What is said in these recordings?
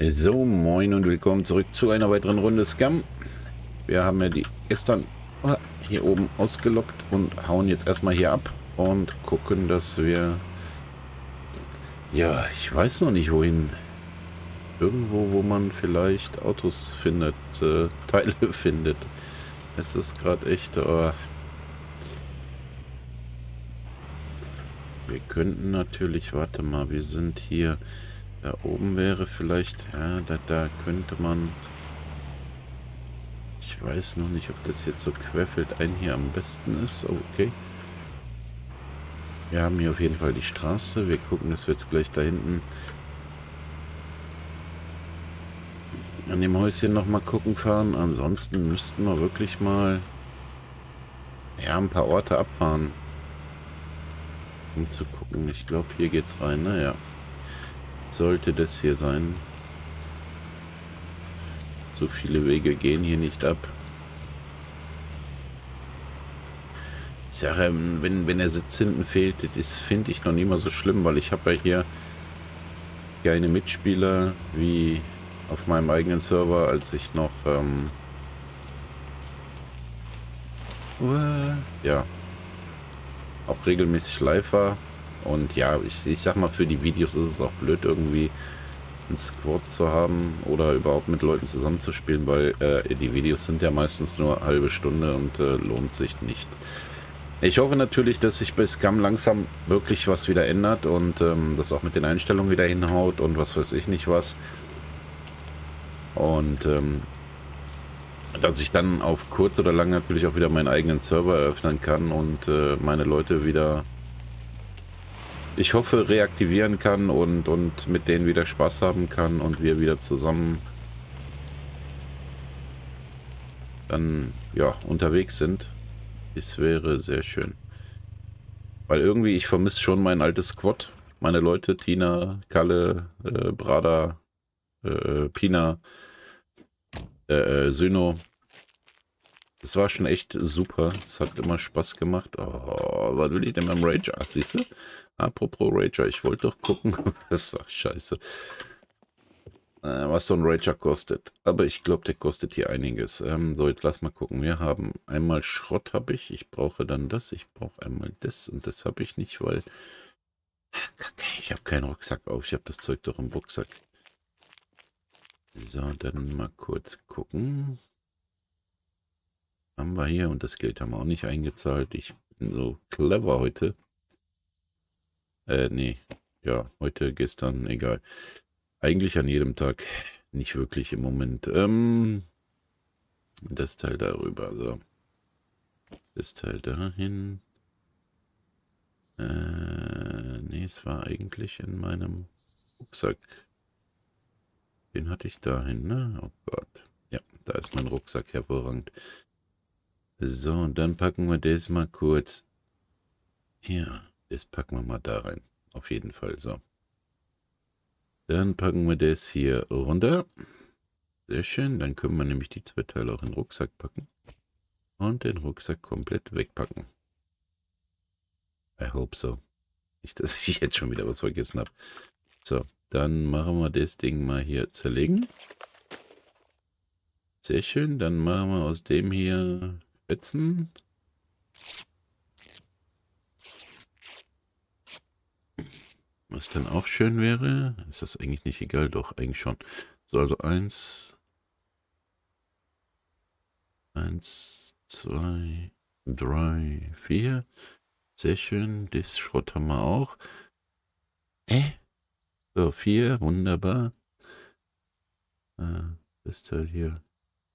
So, moin und willkommen zurück zu einer weiteren Runde Scam. Wir haben ja die gestern oh, hier oben ausgelockt und hauen jetzt erstmal hier ab und gucken, dass wir... Ja, ich weiß noch nicht wohin. Irgendwo, wo man vielleicht Autos findet, äh, Teile findet. Es ist gerade echt... Oh. Wir könnten natürlich, warte mal, wir sind hier... Da oben wäre vielleicht, ja, da, da könnte man... Ich weiß noch nicht, ob das jetzt so querfeld ein hier am besten ist. Okay. Wir haben hier auf jeden Fall die Straße. Wir gucken, dass wir jetzt gleich da hinten an dem Häuschen nochmal gucken fahren. Ansonsten müssten wir wirklich mal ja, ein paar Orte abfahren. Um zu gucken. Ich glaube, hier geht's rein. Naja. Ne? Sollte das hier sein. So viele Wege gehen hier nicht ab. Ich sage, wenn, wenn der Sitz hinten fehlt, das finde ich noch nicht mal so schlimm, weil ich habe ja hier keine Mitspieler wie auf meinem eigenen Server, als ich noch ähm, ja auch regelmäßig live war. Und ja, ich, ich sag mal, für die Videos ist es auch blöd, irgendwie ein Squad zu haben oder überhaupt mit Leuten zusammenzuspielen, weil äh, die Videos sind ja meistens nur eine halbe Stunde und äh, lohnt sich nicht. Ich hoffe natürlich, dass sich bei Scum langsam wirklich was wieder ändert und ähm, das auch mit den Einstellungen wieder hinhaut und was weiß ich nicht was. Und ähm, dass ich dann auf kurz oder lang natürlich auch wieder meinen eigenen Server eröffnen kann und äh, meine Leute wieder ich hoffe, reaktivieren kann und, und mit denen wieder Spaß haben kann und wir wieder zusammen dann ja unterwegs sind. Es wäre sehr schön. Weil irgendwie, ich vermisse schon mein altes Squad. Meine Leute, Tina, Kalle, äh, Brada, äh, Pina, äh, äh Syno. Das war schon echt super. Es hat immer Spaß gemacht. Oh, was will ich denn beim Rage? Ach, siehst du? Apropos Rager, ich wollte doch gucken. das ist doch scheiße. Äh, was so ein Rager kostet. Aber ich glaube, der kostet hier einiges. Ähm, so, jetzt lass mal gucken. Wir haben einmal Schrott habe ich. Ich brauche dann das. Ich brauche einmal das. Und das habe ich nicht, weil... Ich habe keinen Rucksack auf. Ich habe das Zeug doch im Rucksack. So, dann mal kurz gucken. Haben wir hier. Und das Geld haben wir auch nicht eingezahlt. Ich bin so clever heute. Äh, nee. Ja, heute, gestern, egal. Eigentlich an jedem Tag. Nicht wirklich im Moment. Ähm, das Teil darüber, so. Das Teil dahin. Äh, nee, es war eigentlich in meinem Rucksack. Den hatte ich dahin, ne? Oh Gott. Ja, da ist mein Rucksack hervorragend. So, und dann packen wir das mal kurz hier. Das packen wir mal da rein. Auf jeden Fall. So. Dann packen wir das hier runter. Sehr schön. Dann können wir nämlich die zwei Teile auch in den Rucksack packen. Und den Rucksack komplett wegpacken. I hope so. Nicht, dass ich jetzt schon wieder was vergessen habe. So, dann machen wir das Ding mal hier zerlegen. Sehr schön. Dann machen wir aus dem hier Fetzen. Was dann auch schön wäre, ist das eigentlich nicht egal, doch, eigentlich schon. So, also eins, eins, zwei, drei, vier. Sehr schön, das Schrott haben wir auch. Äh? So, vier, wunderbar. Äh, das Teil hier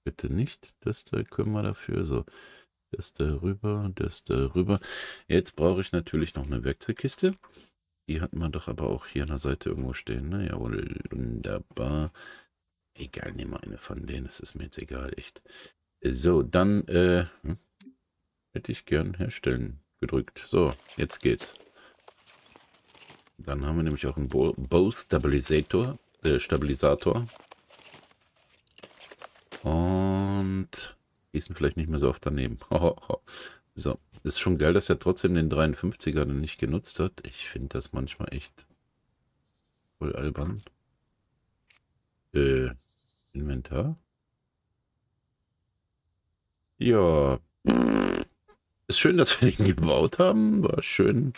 bitte nicht. Das Teil können wir dafür. So, das da rüber, das da rüber. Jetzt brauche ich natürlich noch eine Werkzeugkiste. Die hat man doch aber auch hier an der Seite irgendwo stehen. Ne? Jawohl, wunderbar. Egal, nehmen wir eine von denen. Das ist mir jetzt egal, echt. So, dann äh, hm, hätte ich gern herstellen gedrückt. So, jetzt geht's. Dann haben wir nämlich auch einen Bow-Stabilisator. Äh, Stabilisator. Und gießen vielleicht nicht mehr so oft daneben. so, ist schon geil, dass er trotzdem den 53er nicht genutzt hat. Ich finde das manchmal echt voll albern. Äh, Inventar? Ja. Ist schön, dass wir den gebaut haben. War schön,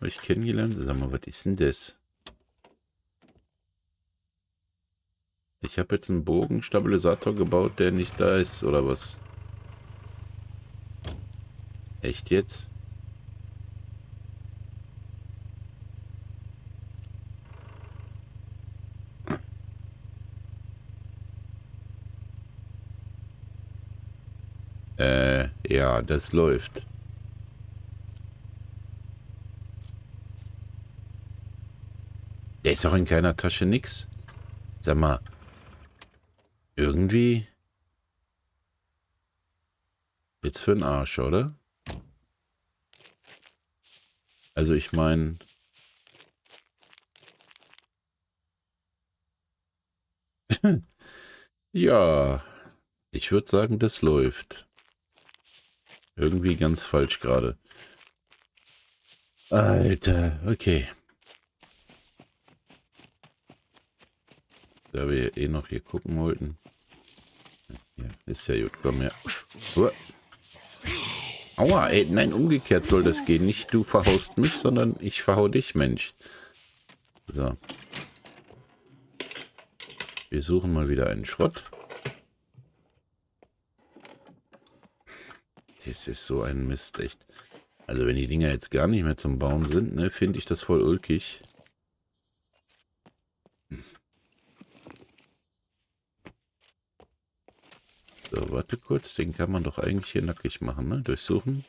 euch kennengelernt. Sag mal, was ist denn das? Ich habe jetzt einen Bogenstabilisator gebaut, der nicht da ist, oder was? Echt jetzt? Äh, ja, das läuft. Der ist auch in keiner Tasche nix. Sag mal, irgendwie jetzt für den Arsch, oder? Also ich meine... ja, ich würde sagen, das läuft. Irgendwie ganz falsch gerade. Alter, okay. Da wir eh noch hier gucken wollten. Ja, ist ja gut, komm her. Aua, ey, nein, umgekehrt soll das gehen. Nicht du verhaust mich, sondern ich verhau dich, Mensch. So. Wir suchen mal wieder einen Schrott. Das ist so ein Mist, echt. Also wenn die Dinger jetzt gar nicht mehr zum Bauen sind, ne, finde ich das voll ulkig. Warte kurz, den kann man doch eigentlich hier nackig machen, ne? Durchsuchen.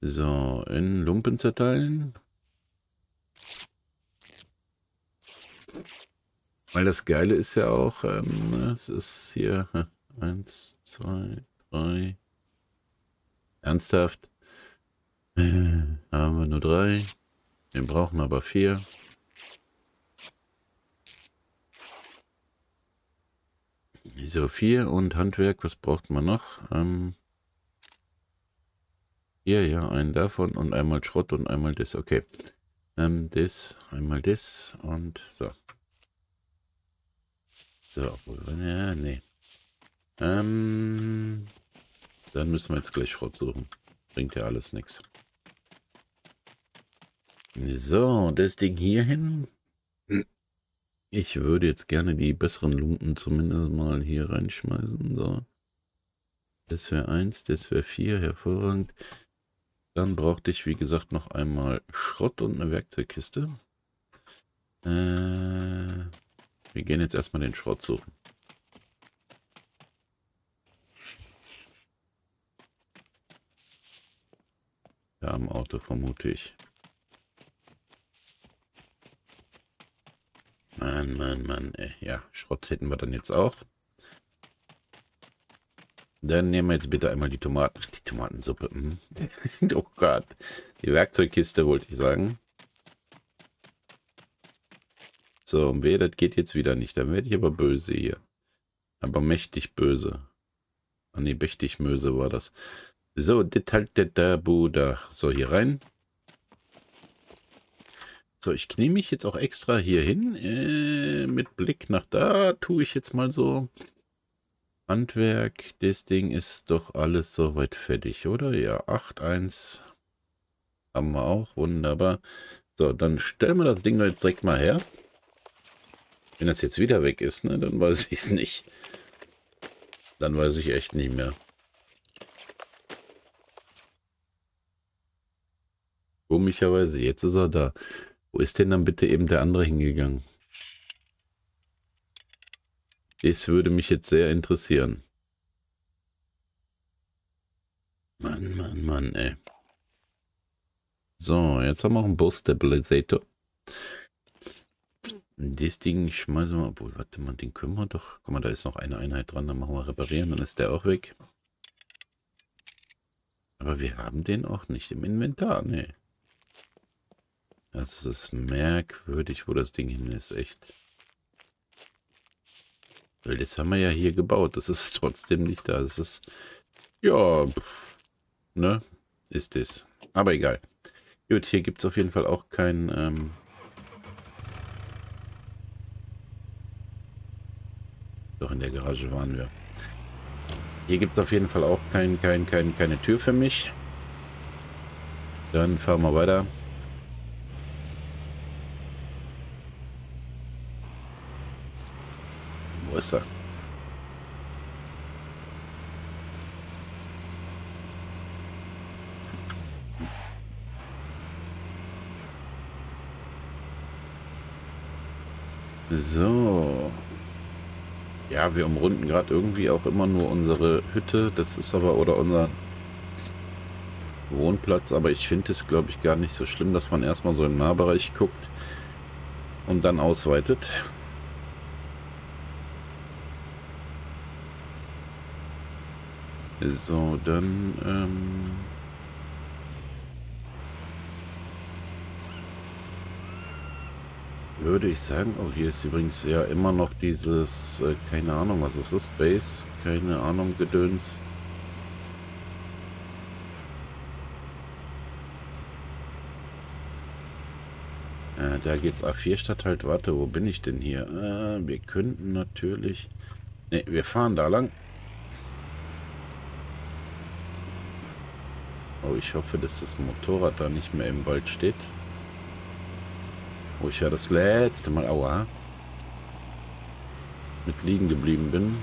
So, in Lumpen zerteilen. Weil das Geile ist ja auch, ähm, es ist hier eins, zwei, drei. Ernsthaft? Äh, haben wir nur drei. Wir brauchen aber vier. So, vier und Handwerk, was braucht man noch? Ähm, hier, ja, einen davon und einmal Schrott und einmal das, okay. Ähm, das, einmal das und so. So, ja, nee. Ähm, dann müssen wir jetzt gleich Schrott suchen. Bringt ja alles nichts. So, das Ding hier hin. Ich würde jetzt gerne die besseren Lumpen zumindest mal hier reinschmeißen. So. Das wäre 1, das wäre 4, hervorragend. Dann brauchte ich, wie gesagt, noch einmal Schrott und eine Werkzeugkiste. Äh, wir gehen jetzt erstmal den Schrott suchen. Da am Auto vermute ich. Mann, Mann, Mann. Ey. Ja, Schrott hätten wir dann jetzt auch. Dann nehmen wir jetzt bitte einmal die Tomaten. Die Tomatensuppe. Hm. oh Gott. Die Werkzeugkiste wollte ich sagen. So, und weh, das geht jetzt wieder nicht. Dann werde ich aber böse hier. Aber mächtig böse. Ah ne, mächtig böse war das. So, das halt der Buddha. So, hier rein. So, ich knehme mich jetzt auch extra hier hin. Äh, mit Blick nach da tue ich jetzt mal so. Handwerk, das Ding ist doch alles soweit fertig, oder? Ja, 8.1 haben wir auch, wunderbar. So, dann stellen wir das Ding jetzt direkt mal her. Wenn das jetzt wieder weg ist, ne, dann weiß ich es nicht. Dann weiß ich echt nicht mehr. Komischerweise, jetzt ist er da. Wo ist denn dann bitte eben der andere hingegangen? Das würde mich jetzt sehr interessieren. Mann, Mann, Mann, ey. So, jetzt haben wir auch einen Bus Stabilisator. Das Ding schmeißen wir, obwohl, warte mal, den können wir doch. Guck mal, da ist noch eine Einheit dran, dann machen wir reparieren, dann ist der auch weg. Aber wir haben den auch nicht im Inventar, ne. Das ist merkwürdig, wo das Ding hin ist, echt. Weil das haben wir ja hier gebaut. Das ist trotzdem nicht da. Das ist, ja, ne, ist es. Aber egal. Gut, hier gibt es auf jeden Fall auch kein... Ähm Doch, in der Garage waren wir. Hier gibt es auf jeden Fall auch kein, kein, kein, keine Tür für mich. Dann fahren wir weiter. Wo ist er? So. Ja, wir umrunden gerade irgendwie auch immer nur unsere Hütte. Das ist aber, oder unser Wohnplatz. Aber ich finde es, glaube ich, gar nicht so schlimm, dass man erstmal so im Nahbereich guckt und dann ausweitet. So, dann... Ähm würde ich sagen, oh, hier ist übrigens ja immer noch dieses, äh, keine Ahnung, was ist das, Base, keine Ahnung, Gedöns. Äh, da geht's A4 statt halt, warte, wo bin ich denn hier? Äh, wir könnten natürlich, ne, wir fahren da lang. Oh, ich hoffe, dass das Motorrad da nicht mehr im Wald steht. Wo ich ja das letzte Mal, aua, mit liegen geblieben bin.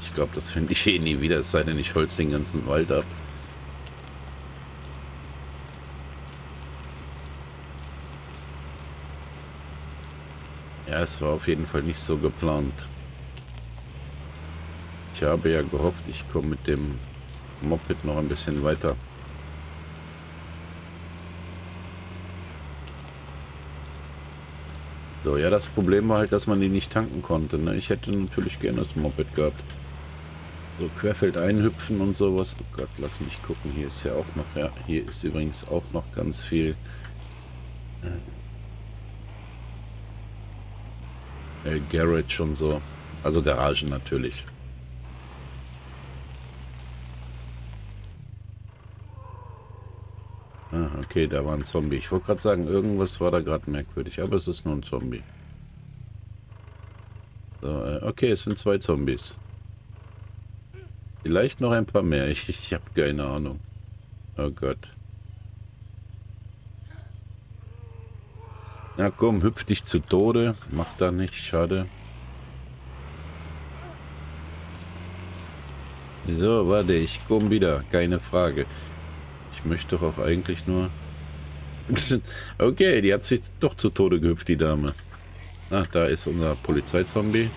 Ich glaube, das finde ich eh nie wieder, es sei denn, ich holz den ganzen Wald ab. Ja, es war auf jeden Fall nicht so geplant. Ich habe ja gehofft, ich komme mit dem Moped noch ein bisschen weiter. So, ja, das Problem war halt, dass man die nicht tanken konnte. Ne? Ich hätte natürlich gerne das Moped gehabt. So, querfeld einhüpfen und sowas. Oh Gott, lass mich gucken. Hier ist ja auch noch, ja, hier ist übrigens auch noch ganz viel... Äh, Garage und so. Also Garagen natürlich. Ah, okay, da war ein Zombie. Ich wollte gerade sagen, irgendwas war da gerade merkwürdig, aber es ist nur ein Zombie. So, äh, okay, es sind zwei Zombies. Vielleicht noch ein paar mehr. Ich, ich habe keine Ahnung. Oh Gott. Na komm, hüpf dich zu Tode. Mach da nicht, schade. So, warte, ich komme wieder. Keine Frage. Ich möchte doch auch eigentlich nur... Okay, die hat sich doch zu Tode gehüpft, die Dame. Ach, da ist unser Polizeizombie.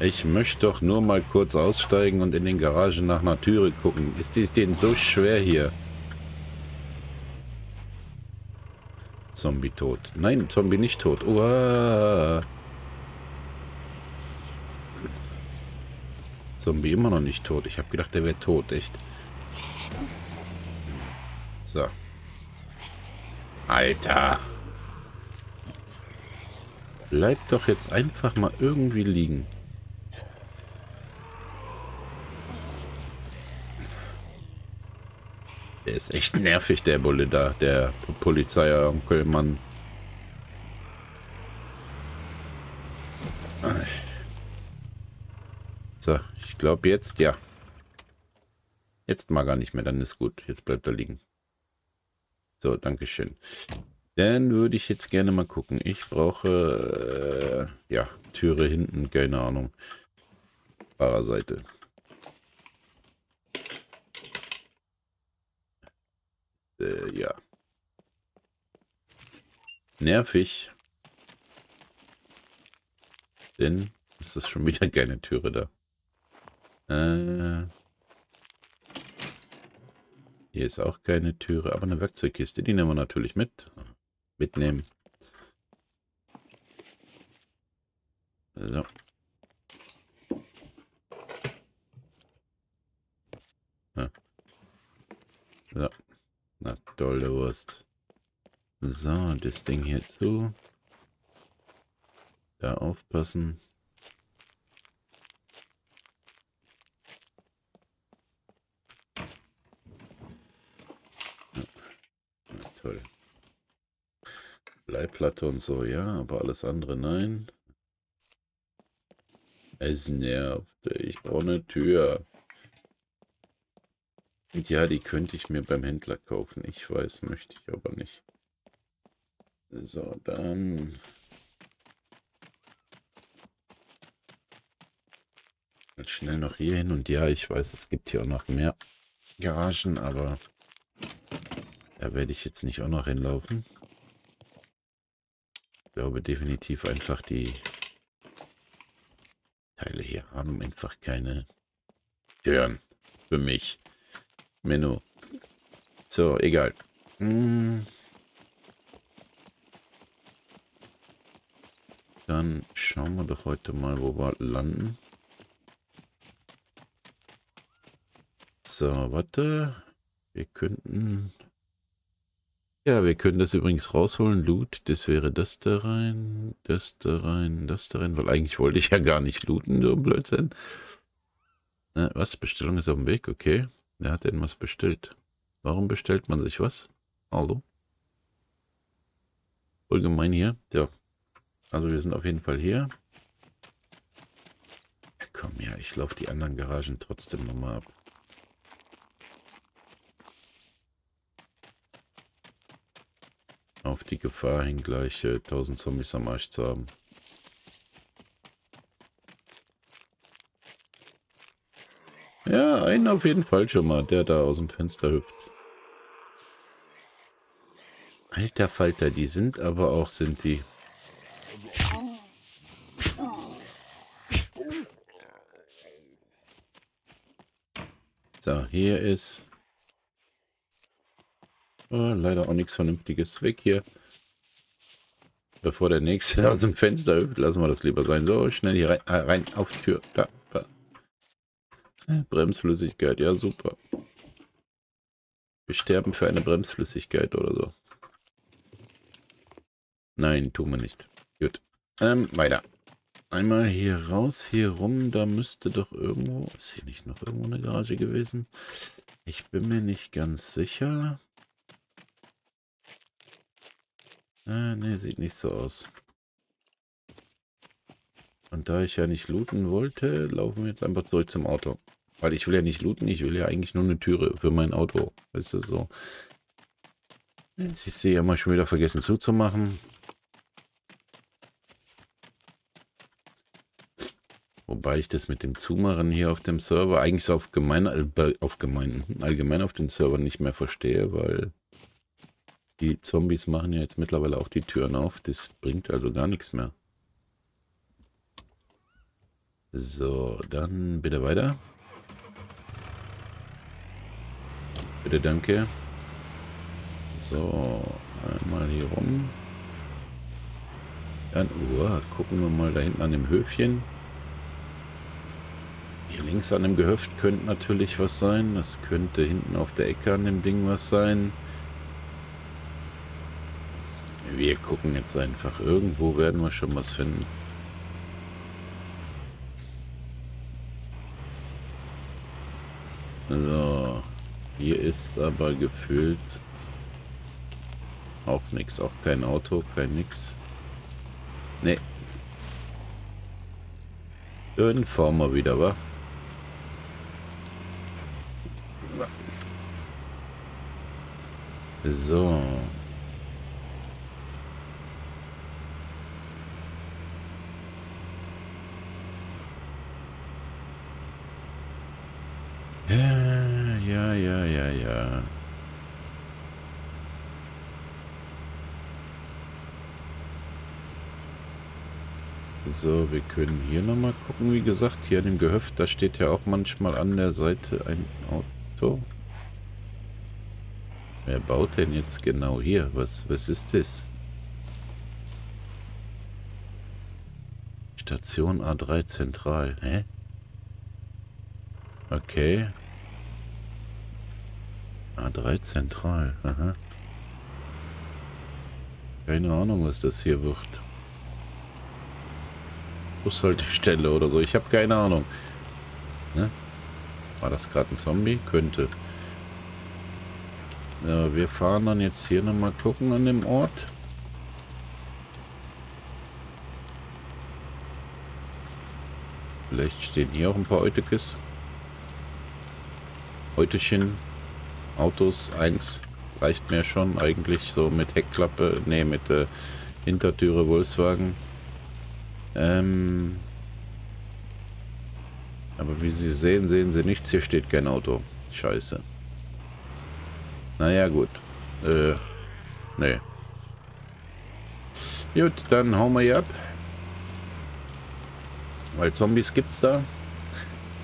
Ich möchte doch nur mal kurz aussteigen und in den Garagen nach einer Türe gucken. Ist dies denn so schwer hier? Zombie tot. Nein, Zombie nicht tot. Uah. Zombie immer noch nicht tot. Ich habe gedacht, der wäre tot, echt. So. Alter. Bleib doch jetzt einfach mal irgendwie liegen. Der ist echt nervig, der Bulle da, der Polizei-Onkelmann. So, ich glaube jetzt, ja. Jetzt mal gar nicht mehr, dann ist gut. Jetzt bleibt er liegen. So, Dankeschön. Dann würde ich jetzt gerne mal gucken. Ich brauche, äh, ja, Türe hinten, keine Ahnung. Fahrerseite. Äh, ja. Nervig. Denn es ist schon wieder keine Türe da. Äh, hier ist auch keine Türe, aber eine Werkzeugkiste. Die nehmen wir natürlich mit. Mitnehmen. So. So. Na, tolle Wurst. So, das Ding hier zu. Da aufpassen. toll. Bleiplatte und so, ja, aber alles andere nein. Es nervt. Ich brauche eine Tür. Ja, die könnte ich mir beim Händler kaufen. Ich weiß, möchte ich aber nicht. So, dann... Jetzt schnell noch hier hin. Und ja, ich weiß, es gibt hier auch noch mehr Garagen, aber da werde ich jetzt nicht auch noch hinlaufen. Glaube definitiv einfach die Teile hier haben einfach keine Türen für mich. Menü. So, egal. Hm. Dann schauen wir doch heute mal, wo wir landen. So, warte. Wir könnten... Ja, wir können das übrigens rausholen. Loot, das wäre das da rein, das da rein, das da rein. Weil eigentlich wollte ich ja gar nicht looten, so Blödsinn. Na, was? Bestellung ist auf dem Weg, okay. Wer hat denn was bestellt? Warum bestellt man sich was? Hallo? Allgemein hier. So. Also wir sind auf jeden Fall hier. Ja, komm, ja, ich laufe die anderen Garagen trotzdem nochmal ab. Auf die Gefahr hin, gleich äh, 1000 Zombies am Arsch zu haben. Ja, einen auf jeden Fall schon mal, der da aus dem Fenster hüpft. Alter Falter, die sind aber auch, sind die. So, hier ist... Oh, leider auch nichts Vernünftiges. Weg hier. Bevor der nächste aus dem Fenster hüpft, lassen wir das lieber sein. So, schnell hier rein, äh, rein auf die Tür. Da. Bremsflüssigkeit, ja super. Wir sterben für eine Bremsflüssigkeit oder so. Nein, tun wir nicht. Gut. Ähm, weiter. Einmal hier raus, hier rum. Da müsste doch irgendwo... Ist hier nicht noch irgendwo eine Garage gewesen? Ich bin mir nicht ganz sicher. Äh, ne, sieht nicht so aus. Und da ich ja nicht looten wollte, laufen wir jetzt einfach zurück zum Auto. Weil ich will ja nicht looten, ich will ja eigentlich nur eine Türe für mein Auto. Ist das so? Ich sehe ja mal schon wieder vergessen zuzumachen. Wobei ich das mit dem Zumachen hier auf dem Server eigentlich so auf gemein, äh, auf gemein, allgemein auf den Server nicht mehr verstehe, weil die Zombies machen ja jetzt mittlerweile auch die Türen auf. Das bringt also gar nichts mehr. So, dann bitte weiter. Bitte, danke. So, einmal hier rum. Dann, uh, gucken wir mal da hinten an dem Höfchen. Hier links an dem Gehöft könnte natürlich was sein. Das könnte hinten auf der Ecke an dem Ding was sein. Wir gucken jetzt einfach. Irgendwo werden wir schon was finden. So. Hier ist aber gefüllt auch nichts. Auch kein Auto, kein nix. Nee. Dann fahren wir wieder, wa? So. So, wir können hier nochmal gucken. Wie gesagt, hier an dem Gehöft, da steht ja auch manchmal an der Seite ein Auto. Wer baut denn jetzt genau hier? Was, was ist das? Station A3 Zentral. Hä? Okay. A3 Zentral. Aha. Keine Ahnung, was das hier wird. Bushaltestelle oder so. Ich habe keine Ahnung. Ne? War das gerade ein Zombie? Könnte. Ja, wir fahren dann jetzt hier nochmal gucken an dem Ort. Vielleicht stehen hier auch ein paar Eutekes. Eutechen. Autos. Eins reicht mir schon eigentlich so mit Heckklappe. Ne, mit äh, Hintertüre Volkswagen. Ähm, aber wie Sie sehen, sehen Sie nichts. Hier steht kein Auto. Scheiße. Naja, gut. Äh, nee. Gut, dann hauen wir hier ab. Weil Zombies gibt's da.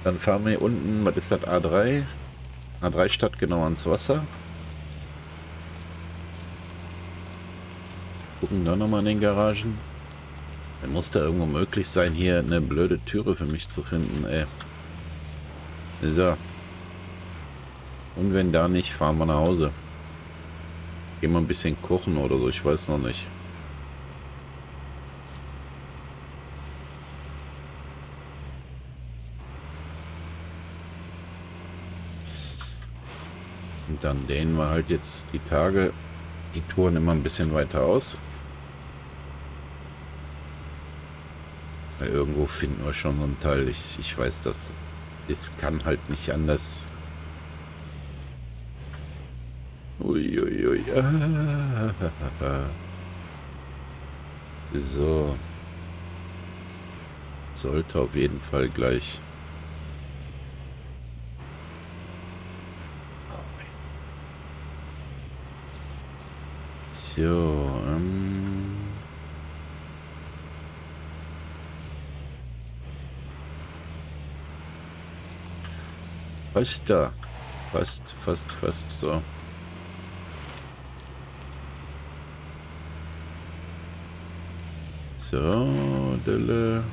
Dann fahren wir hier unten, was ist das, A3? A3 Stadt genau ans Wasser. Gucken da nochmal in den Garagen. Dann muss da irgendwo möglich sein, hier eine blöde Türe für mich zu finden, ey. So. Und wenn da nicht, fahren wir nach Hause. Gehen wir ein bisschen kochen oder so, ich weiß noch nicht. Dann dehnen wir halt jetzt die Tage, die Touren immer ein bisschen weiter aus. Weil irgendwo finden wir schon so einen Teil. Ich, ich weiß, das es kann halt nicht anders. Uiuiui. Ui, ui. So. Sollte auf jeden Fall gleich So, ähm... Fast da. Fast, fast, fast so. So, Dille.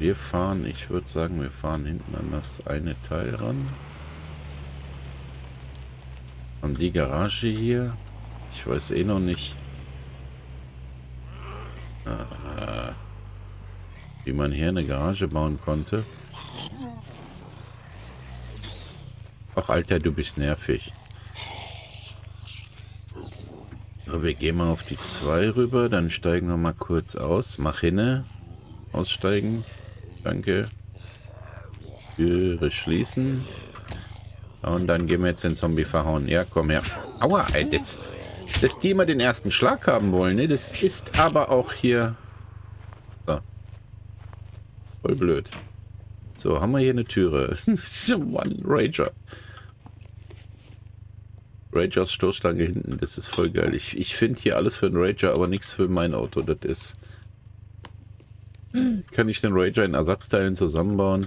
Wir fahren, ich würde sagen, wir fahren hinten an das eine Teil ran. Und die Garage hier, ich weiß eh noch nicht, äh, wie man hier eine Garage bauen konnte. Ach, Alter, du bist nervig. So, wir gehen mal auf die 2 rüber, dann steigen wir mal kurz aus. Mach hinne. Aussteigen. Danke. Türe schließen. Und dann gehen wir jetzt den Zombie verhauen. Ja, komm her. Aua, ey, das, dass die immer den ersten Schlag haben wollen, ne? Das ist aber auch hier... So. Voll blöd. So, haben wir hier eine Türe. One Rager. Ragers Stoßstange hinten, das ist voll geil. Ich, ich finde hier alles für einen Rager, aber nichts für mein Auto. Das ist... Kann ich den Rager in Ersatzteilen zusammenbauen?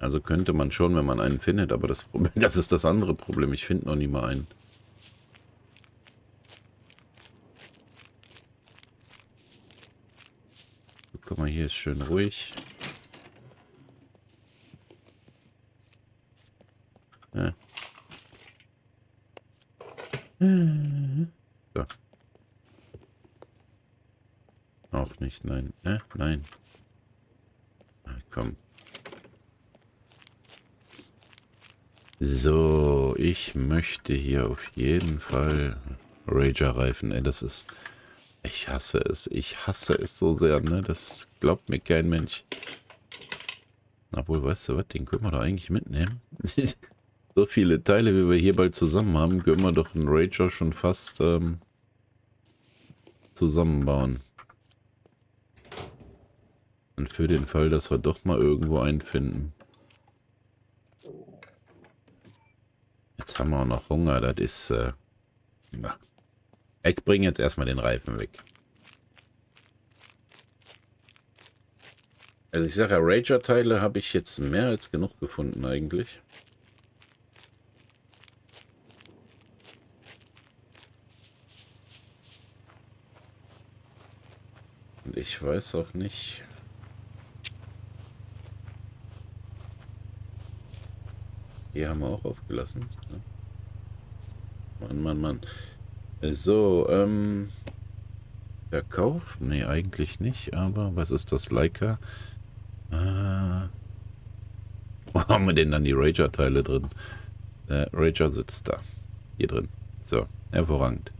Also könnte man schon, wenn man einen findet, aber das Problem, das ist das andere Problem. Ich finde noch nie mal einen. Guck mal, hier ist schön ruhig. Ja. So. Auch nicht, nein. Äh, nein. Ach, komm. So, ich möchte hier auf jeden Fall Rager-Reifen. Ey, das ist ich hasse es. Ich hasse es so sehr, ne? Das glaubt mir kein Mensch. Obwohl, weißt du was, den können wir doch eigentlich mitnehmen. so viele Teile, wie wir hier bald zusammen haben, können wir doch einen Rager schon fast ähm, zusammenbauen. Und für den Fall, dass wir doch mal irgendwo einen finden. Haben wir auch noch Hunger, das ist... Äh, na. Ich bringe jetzt erstmal den Reifen weg. Also ich sage ja, Rager-Teile habe ich jetzt mehr als genug gefunden eigentlich. Und ich weiß auch nicht... Hier haben wir auch aufgelassen. Mann, Mann, Mann. So, ähm... Verkauf? Nee, eigentlich nicht, aber was ist das? Leica? Äh, haben wir denn dann die Rager-Teile drin? Der Rager sitzt da. Hier drin. So, hervorragend.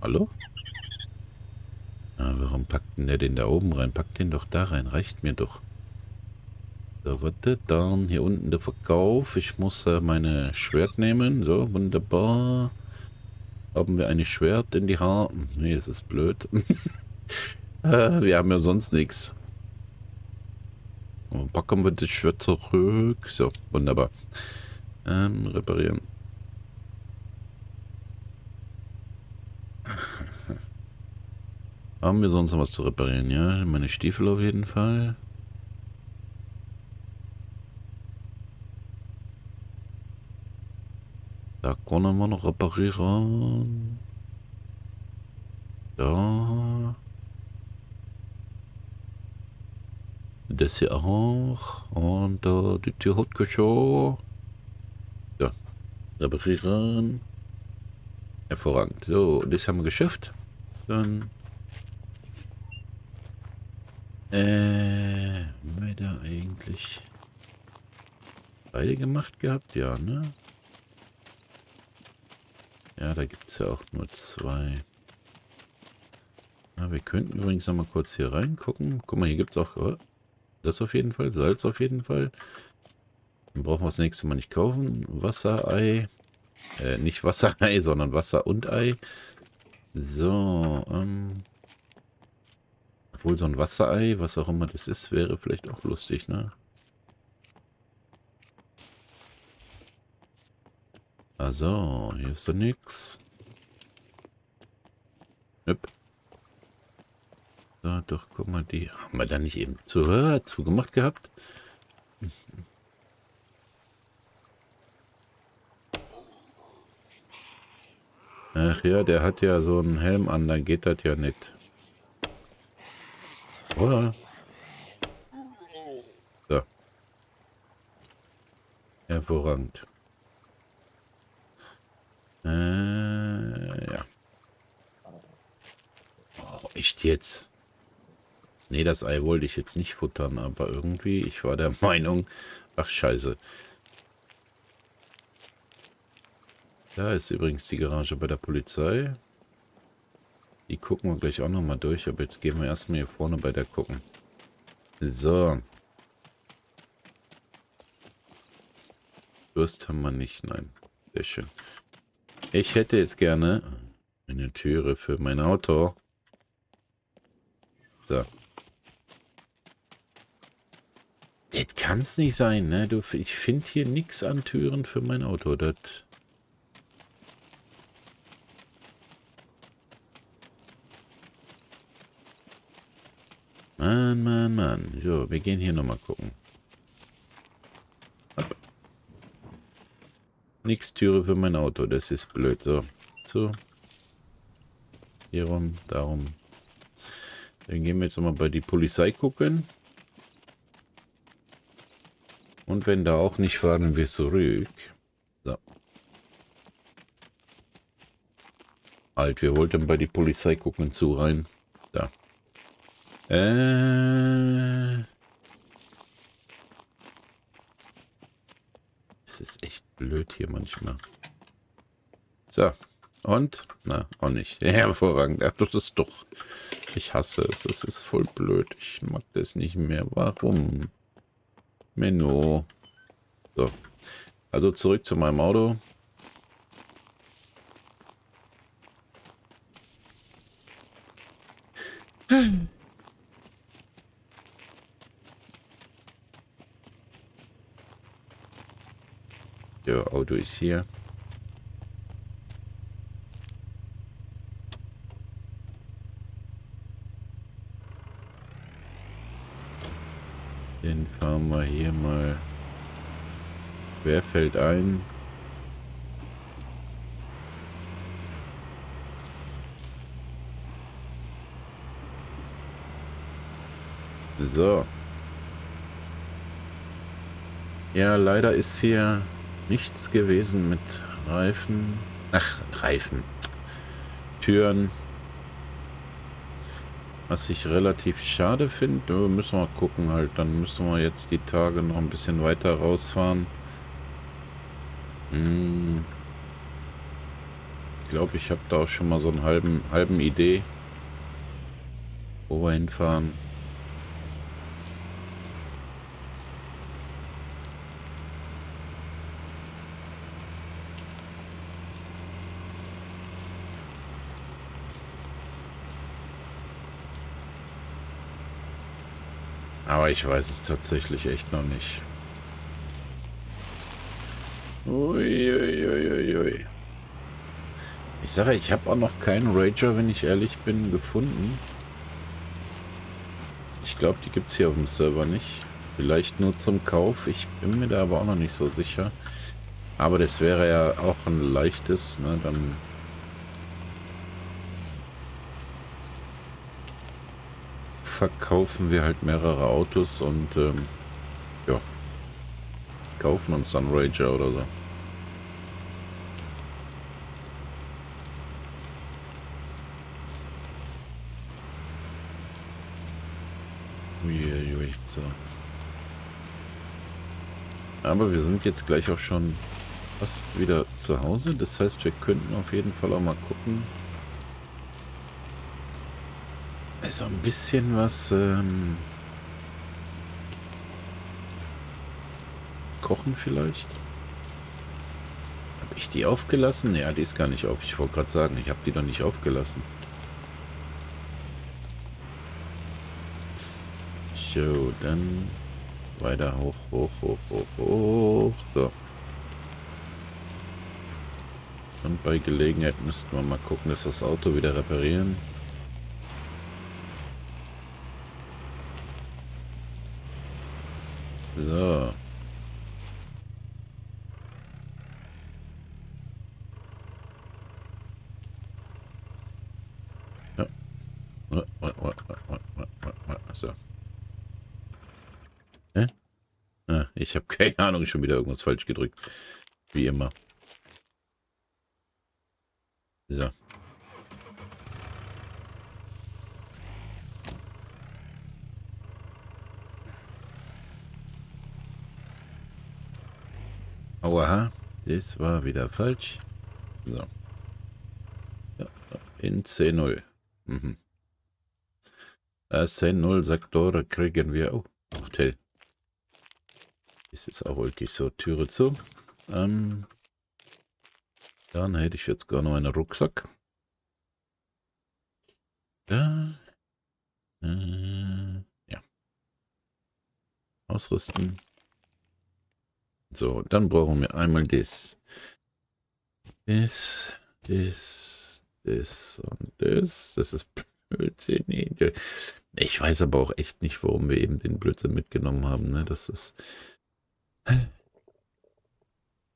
Hallo? Ah, warum packt denn der den da oben rein? Packt den doch da rein. Reicht mir doch. So, warte, dann hier unten der Verkauf. Ich muss äh, meine Schwert nehmen. So, wunderbar. Haben wir ein Schwert in die Haar? Nee, es ist blöd. äh, wir haben ja sonst nichts. Packen wir das Schwert zurück. So, wunderbar. Ähm, reparieren. Haben wir sonst noch was zu reparieren? Ja, meine Stiefel auf jeden Fall. Da können wir noch reparieren. Da. Das hier auch. Und da die Tür hat geschaut. Ja. Reparieren. Hervorragend. So, das haben wir geschafft. Dann äh, haben wir da eigentlich beide gemacht gehabt? Ja, ne? Ja, da gibt es ja auch nur zwei. Ja, wir könnten übrigens noch mal kurz hier reingucken. Guck mal, hier gibt es auch oh, das auf jeden Fall, Salz auf jeden Fall. Dann brauchen wir das nächste Mal nicht kaufen. Wasserei. Äh, nicht Wasserei, sondern Wasser und Ei. So, ähm... Obwohl so ein Wasserei, was auch immer das ist, wäre vielleicht auch lustig, ne? Also, hier ist doch nix. Yep. So, doch, guck mal, die haben wir da nicht eben zu, äh, zugemacht gehabt. Ach ja, der hat ja so einen Helm an, dann geht das ja nicht. Oder? So. Hervorragend. Äh, ja. Oh, echt jetzt? Nee, das Ei wollte ich jetzt nicht futtern, aber irgendwie, ich war der Meinung, ach scheiße. Da ist übrigens die Garage bei der Polizei. Die gucken wir gleich auch nochmal durch, aber jetzt gehen wir erstmal hier vorne bei der gucken. So. Durst haben wir nicht, nein. Sehr schön. Ich hätte jetzt gerne eine Türe für mein Auto. So. Das kann es nicht sein, ne? Du, ich finde hier nichts an Türen für mein Auto. Das Mann, Mann, Mann. So, wir gehen hier nochmal gucken. Nix Türe für mein Auto, das ist blöd. So, so. Hier rum, darum. Dann gehen wir jetzt nochmal bei die Polizei gucken. Und wenn da auch nicht, fahren wir zurück. So. Halt, wir wollten bei die Polizei gucken zu rein. Da. Äh. Es ist echt blöd hier manchmal. So. Und? Na, auch nicht. Ja, hervorragend. Ach, das ist doch... Ich hasse es. Das ist voll blöd. Ich mag das nicht mehr. Warum? Menno. So. Also zurück zu meinem Auto. Hm. So, Auto hier. Den fahren wir hier mal fällt ein? So. Ja, leider ist hier nichts gewesen mit Reifen. Ach, Reifen. Türen. Was ich relativ schade finde, müssen wir gucken halt. Dann müssen wir jetzt die Tage noch ein bisschen weiter rausfahren. Hm. Ich glaube, ich habe da auch schon mal so einen halben, halben Idee, wo wir hinfahren. Aber ich weiß es tatsächlich echt noch nicht. Uiuiuiui. Ui, ui. Ich sage, ich habe auch noch keinen Rager, wenn ich ehrlich bin, gefunden. Ich glaube, die gibt es hier auf dem Server nicht. Vielleicht nur zum Kauf. Ich bin mir da aber auch noch nicht so sicher. Aber das wäre ja auch ein leichtes, ne? Dann verkaufen wir halt mehrere Autos und ähm, ja, kaufen uns dann Rager oder so. Uiuiui, so. Aber wir sind jetzt gleich auch schon fast wieder zu Hause. Das heißt, wir könnten auf jeden Fall auch mal gucken. Also ein bisschen was ähm, kochen vielleicht. Habe ich die aufgelassen? Ja, die ist gar nicht auf. Ich wollte gerade sagen, ich habe die doch nicht aufgelassen. So, dann weiter hoch, hoch, hoch, hoch, hoch. So. Und bei Gelegenheit müssten wir mal gucken, dass wir das Auto wieder reparieren. So. Ja. So. Ah, ich Ahnung, schon wieder irgendwas falsch gedrückt. Wie immer. So. Aua, das war wieder falsch. So. Ja, in C0. Mhm. Äh, C0 Sektor kriegen wir... Oh, Hotel. Ist jetzt auch wirklich so. Türe zu. Ähm, dann hätte ich jetzt gar noch einen Rucksack. Da. Äh, ja. Ausrüsten. So, dann brauchen wir einmal das. Das, das, das und das. Das ist Blödsinn. Ich weiß aber auch echt nicht, warum wir eben den Blödsinn mitgenommen haben. Ne? Das ist...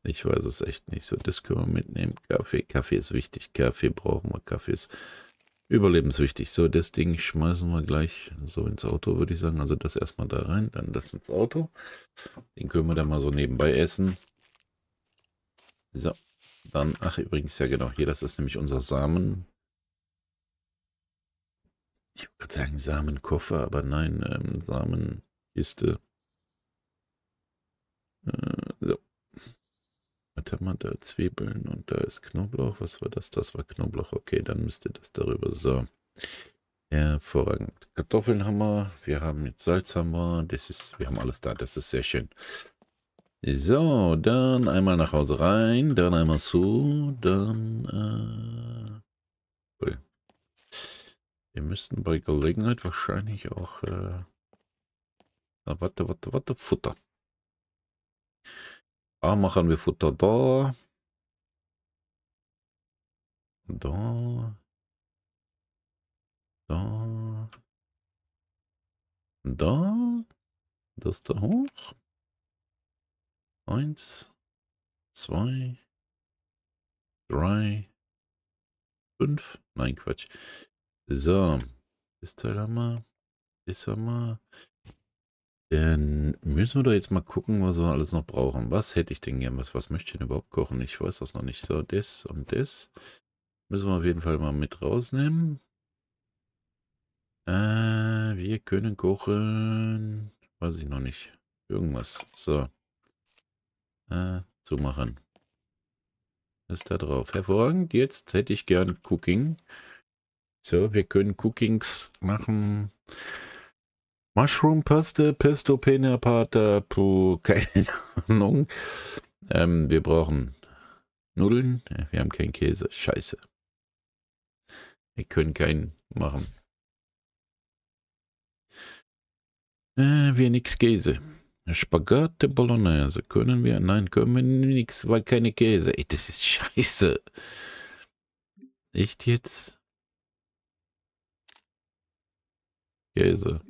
Ich weiß es echt nicht so. Das können wir mitnehmen. Kaffee. Kaffee ist wichtig. Kaffee brauchen wir. Kaffee ist überlebenswichtig. So, das Ding schmeißen wir gleich so ins Auto, würde ich sagen. Also das erstmal da rein, dann das ins Auto. Den können wir dann mal so nebenbei essen. So, dann, ach übrigens, ja genau, hier, das ist nämlich unser Samen. Ich würde sagen Samenkoffer, aber nein, ähm, Samenkiste. Äh, so. Was haben wir da? Zwiebeln und da ist Knoblauch. Was war das? Das war Knoblauch. Okay, dann müsste das darüber. So. Hervorragend. Kartoffeln haben wir. Wir haben jetzt Salz haben wir. Das ist, wir haben alles da. Das ist sehr schön. So, dann einmal nach Hause rein, dann einmal zu, dann äh, cool. Wir müssten bei Gelegenheit wahrscheinlich auch äh, warte, warte, warte, Futter. Da machen wir Futter da. Da. Da. Da. Das da hoch. Eins. Zwei. Drei. Fünf. Nein, Quatsch. So. Das Teil haben wir. Das haben wir. Dann müssen wir doch jetzt mal gucken, was wir alles noch brauchen. Was hätte ich denn gern? Was, was möchte ich denn überhaupt kochen? Ich weiß das noch nicht. So, das und das müssen wir auf jeden Fall mal mit rausnehmen. Äh, wir können kochen. Weiß ich noch nicht. Irgendwas. So. Äh, zumachen. Ist da drauf. Hervorragend. Jetzt hätte ich gern Cooking. So, wir können Cookings machen. Mushroom Paste, Pesto Pena Pata, Pu, keine Ahnung. Ähm, wir brauchen Nudeln. Wir haben keinen Käse. Scheiße. Wir können keinen machen. Äh, wir nix Käse. Spaghetti Bolognese. Können wir? Nein, können wir nix, weil keine Käse. Ey, das ist scheiße. Echt jetzt? Käse.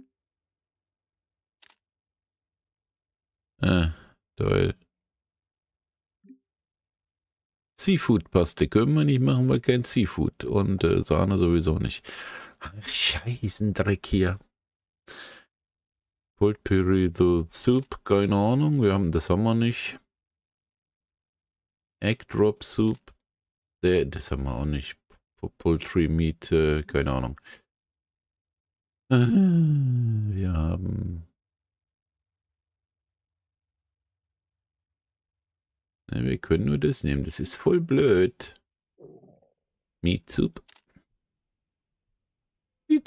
Äh, toll. Seafood-Paste können wir nicht machen, weil kein Seafood. Und äh, Sahne sowieso nicht. Scheißendreck hier. Cold Puree Soup, keine Ahnung. Wir haben, das haben wir nicht. Egg Drop Soup. Der, das haben wir auch nicht. Poultry Meat, äh, keine Ahnung. Äh, wir haben wir können nur das nehmen. Das ist voll blöd. Meat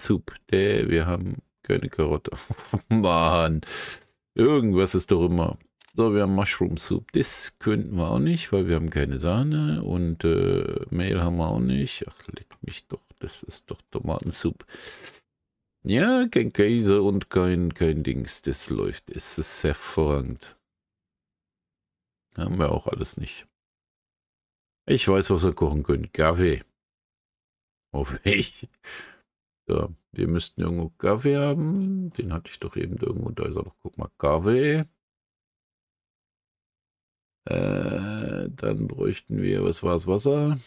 Soup. Der, wir haben keine Karotte. Mann. Irgendwas ist doch immer. So, wir haben Mushroom Soup. Das könnten wir auch nicht, weil wir haben keine Sahne. Und äh, Mehl haben wir auch nicht. Ach, leck mich doch. Das ist doch Tomatensoup. Ja, kein Käse und kein, kein Dings. Das läuft. Es ist hervorragend. Haben wir auch alles nicht. Ich weiß, was wir kochen können. Kaffee. Hoffe ich. So, wir müssten irgendwo Kaffee haben. Den hatte ich doch eben irgendwo. Da ist er noch. Guck mal, Kaffee. Äh, dann bräuchten wir, was war es, Wasser?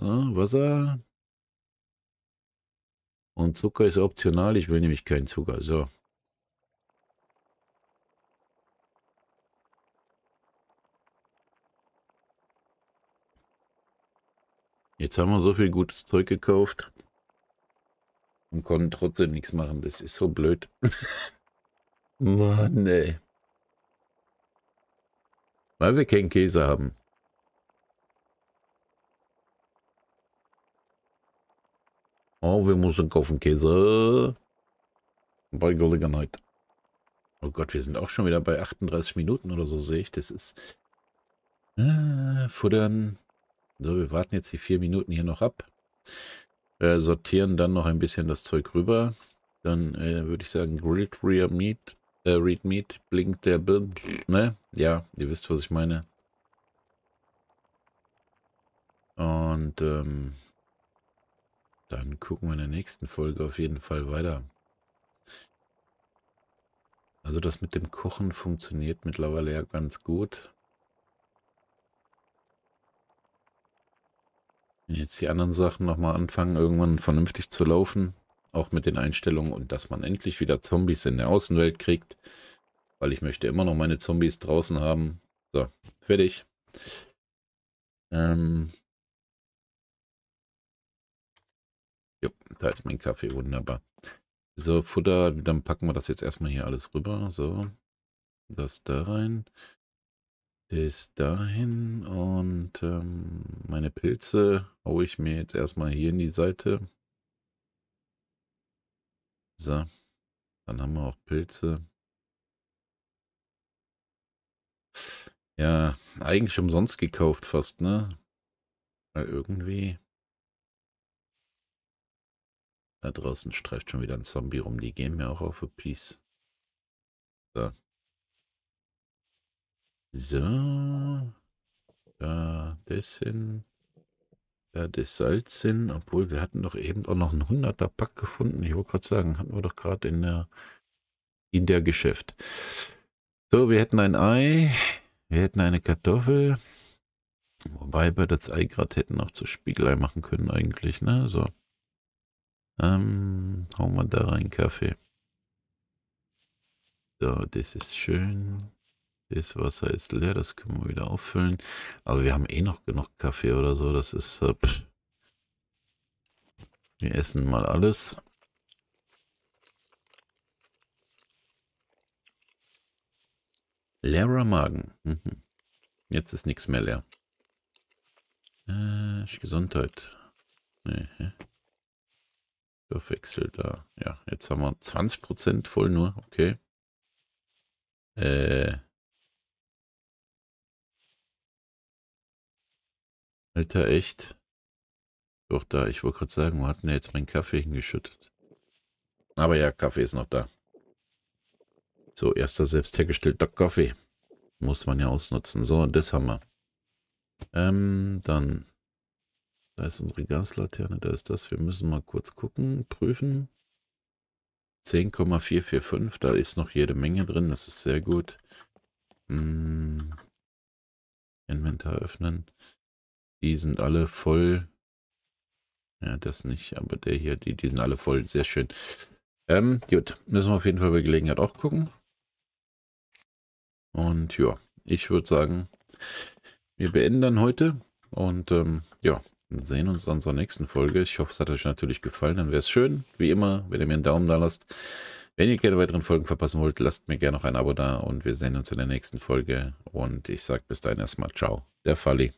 Ja, Wasser. Und Zucker ist optional. Ich will nämlich keinen Zucker. So, Jetzt haben wir so viel gutes Zeug gekauft und konnten trotzdem nichts machen. Das ist so blöd. Mann, ey. Weil wir keinen Käse haben. Oh, wir müssen kaufen Käse. Bei Gelegenheit. Oh Gott, wir sind auch schon wieder bei 38 Minuten oder so, sehe ich. Das ist... Äh, futtern. So, wir warten jetzt die vier Minuten hier noch ab. Äh, sortieren dann noch ein bisschen das Zeug rüber. Dann äh, würde ich sagen, Grilled Rear Meat, äh, Read Meat, blinkt der Bild, ne? Ja, ihr wisst, was ich meine. Und ähm, dann gucken wir in der nächsten Folge auf jeden Fall weiter. Also das mit dem Kochen funktioniert mittlerweile ja ganz gut. Jetzt die anderen Sachen nochmal anfangen, irgendwann vernünftig zu laufen, auch mit den Einstellungen und dass man endlich wieder Zombies in der Außenwelt kriegt, weil ich möchte immer noch meine Zombies draußen haben. So, fertig. Ähm jo, da ist mein Kaffee, wunderbar. So, Futter, dann packen wir das jetzt erstmal hier alles rüber. So, das da rein bis dahin und ähm, meine Pilze haue ich mir jetzt erstmal hier in die Seite. So, dann haben wir auch Pilze. Ja, eigentlich umsonst gekauft fast, ne? Weil irgendwie... Da draußen streift schon wieder ein Zombie rum. Die gehen mir auch auf für Peace. So. So. Da das hin. Da das Salz hin. Obwohl, wir hatten doch eben auch noch einen 100er Pack gefunden. Ich wollte gerade sagen, hatten wir doch gerade in der, in der Geschäft. So, wir hätten ein Ei. Wir hätten eine Kartoffel. Wobei wir das Ei gerade hätten auch zu Spiegelei machen können eigentlich, ne? So. Ähm, hauen wir da rein Kaffee. So, das ist schön. Das Wasser ist leer, das können wir wieder auffüllen. Aber wir haben eh noch genug Kaffee oder so. Das ist... Äh, wir essen mal alles. Leerer Magen. Mhm. Jetzt ist nichts mehr leer. Äh, Gesundheit. Nee. Verwechselt da. Ja, jetzt haben wir 20% voll nur. Okay. Äh, Alter, echt? Doch, da, ich wollte gerade sagen, wo hat denn jetzt meinen Kaffee hingeschüttet? Aber ja, Kaffee ist noch da. So, erster selbst hergestellter Kaffee. Muss man ja ausnutzen. So, das haben wir. Ähm, dann. Da ist unsere Gaslaterne, da ist das. Wir müssen mal kurz gucken, prüfen. 10,445, da ist noch jede Menge drin, das ist sehr gut. Hm. Inventar öffnen. Die sind alle voll. Ja, das nicht, aber der hier, die, die sind alle voll, sehr schön. Ähm, gut, müssen wir auf jeden Fall bei Gelegenheit auch gucken. Und ja, ich würde sagen, wir beenden dann heute und ähm, ja, sehen uns dann zur nächsten Folge. Ich hoffe, es hat euch natürlich gefallen. Dann wäre es schön, wie immer, wenn ihr mir einen Daumen da lasst. Wenn ihr keine weiteren Folgen verpassen wollt, lasst mir gerne noch ein Abo da und wir sehen uns in der nächsten Folge. Und ich sage bis dahin erstmal Ciao, der Falli.